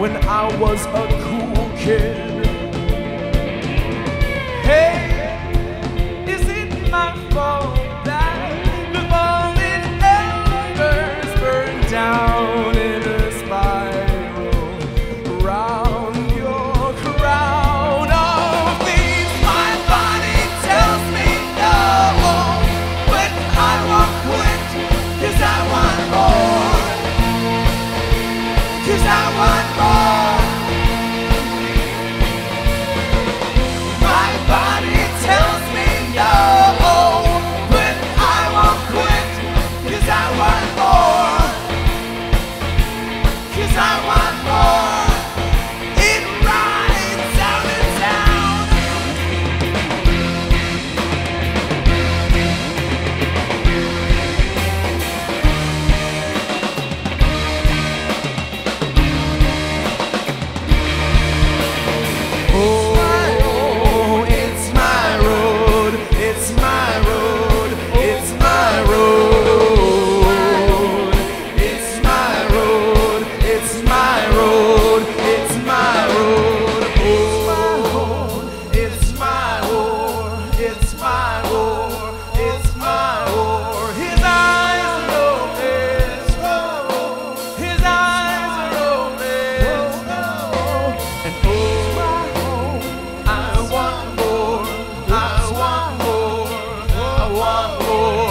when I was a cool kid. I